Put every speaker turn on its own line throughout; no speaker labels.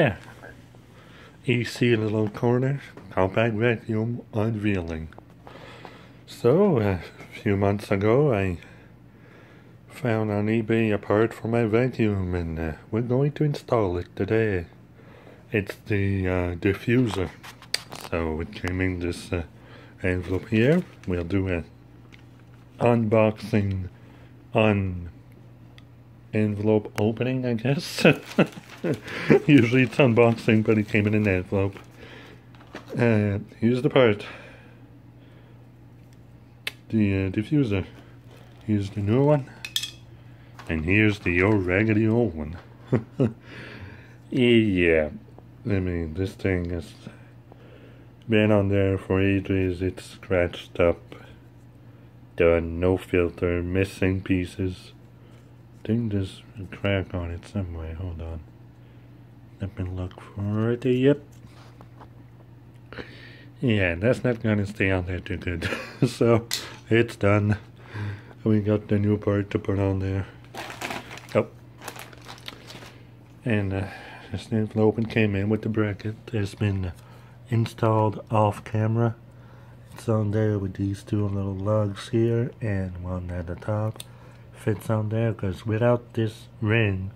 Yeah. EC little corner, compact vacuum unveiling. So, a few months ago, I found on eBay a part for my vacuum and uh, we're going to install it today. It's the uh, diffuser. So it came in this uh, envelope here. We'll do a unboxing on envelope opening, I guess. Usually it's unboxing, but it came in an envelope. Uh, here's the part. The uh, diffuser. Here's the new one. And here's the old raggedy old one. yeah. I mean, this thing has been on there for ages. It's scratched up. Done. No filter. Missing pieces. Think there's a crack on it somewhere. Hold on. Let me look for it. Yep. Yeah, that's not gonna stay on there too good. so, it's done. We got the new part to put on there. Oh. And uh, this envelope came in with the bracket. It's been installed off camera. It's on there with these two little lugs here and one at the top. Fits on there because without this ring,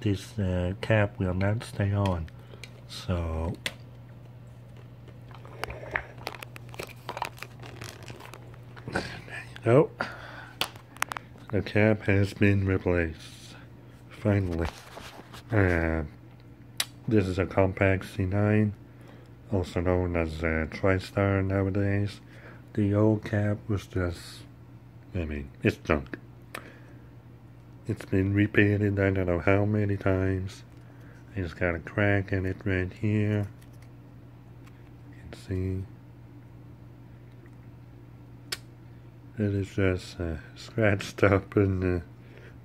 this uh, cap will not stay on. So there you go. The cap has been replaced. Finally. Uh, this is a compact C9, also known as a TriStar nowadays. The old cap was just, I mean, it's junk. It's been repainted I don't know how many times. It's got a crack in it right here. You can see. It is just uh, scratched up and uh,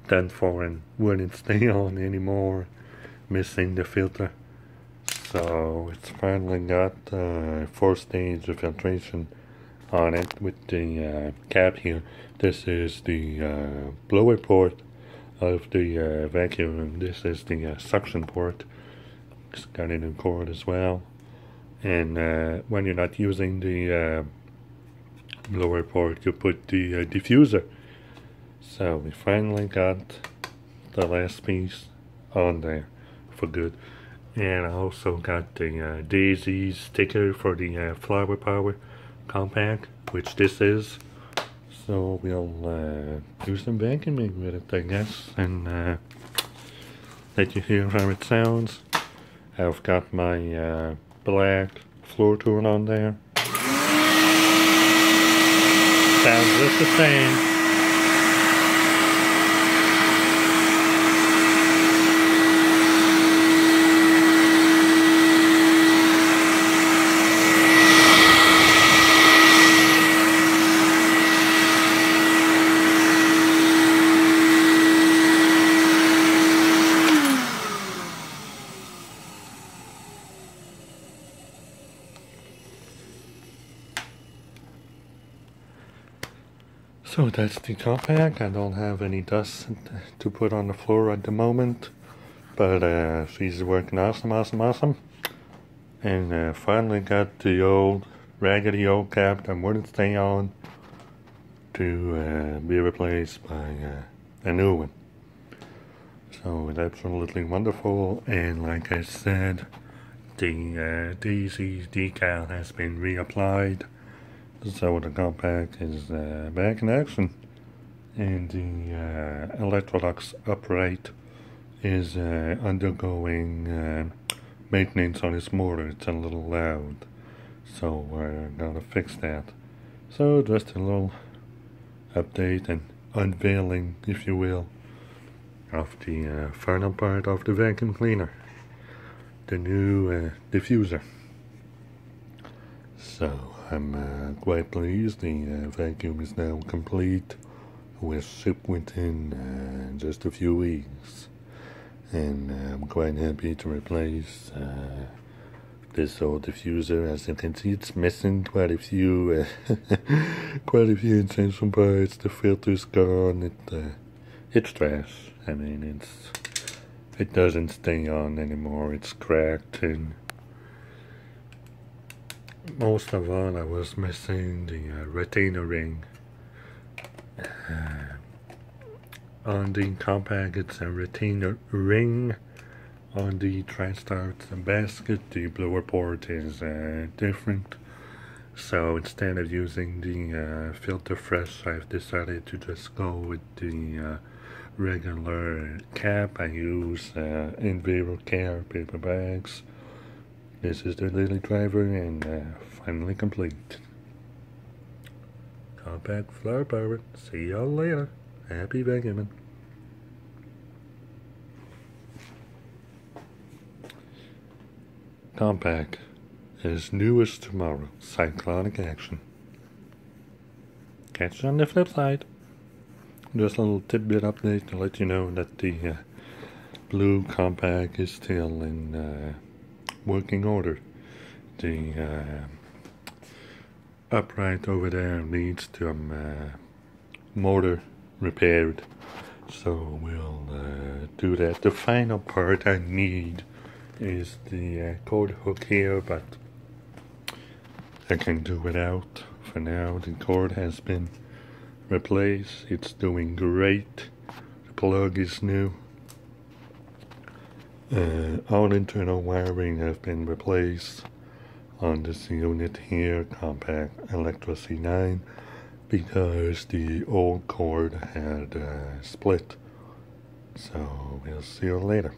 done for and wouldn't stay on anymore. Missing the filter. So it's finally got uh, four stage of filtration on it with the uh, cap here. This is the uh, blower port of the uh, vacuum and this is the uh, suction port. It's got it in cord as well. And uh, when you're not using the uh, blower port, you put the uh, diffuser. So we finally got the last piece on there for good. And I also got the uh, Daisy sticker for the uh, Flower Power compact, which this is. So we'll uh, do some vacuuming with it, I guess, and uh, let you hear how it sounds. I've got my uh, black floor tool on there. Sounds just the same. So that's the compact. I don't have any dust to put on the floor at the moment. But uh, she's working awesome, awesome, awesome. And uh, finally got the old raggedy old cap that wouldn't stay on to uh, be replaced by uh, a new one. So it's absolutely wonderful. And like I said, the uh, DC decal has been reapplied. So the compact is uh, back in action and the uh, Electrolux upright is uh, undergoing uh, maintenance on its motor. It's a little loud, so we're gonna fix that. So just a little update and unveiling, if you will, of the uh, final part of the vacuum cleaner, the new uh, diffuser. So. I'm uh, quite pleased. The uh, vacuum is now complete. We're shipped within uh, just a few weeks. And uh, I'm quite happy to replace uh, this old diffuser. As you can see, it's missing quite a few, uh, quite a few essential parts. The filter's gone. It, it's trash. I mean, it's it doesn't stay on anymore. It's cracked and most of all I was missing the uh, retainer ring. Uh, on the compact it's a retainer ring. On the TriStar basket the blower port is uh, different. So instead of using the uh, filter fresh I've decided to just go with the uh, regular cap. I use uh, EnviroCare paper bags. This is the daily driver and uh, finally complete. Compact flower power. See y'all later. Happy vacuuming. Compact is new as tomorrow. Cyclonic action. Catch you on the flip side. Just a little tidbit update to let you know that the uh, blue compact is still in uh, working order. The uh, upright over there needs some uh, motor repaired, so we'll uh, do that. The final part I need is the uh, cord hook here, but I can do without for now. The cord has been replaced, It's doing great. The plug is new. Uh, all internal wiring have been replaced on this unit here, Compact Electro C9, because the old cord had uh, split. So we'll see you later.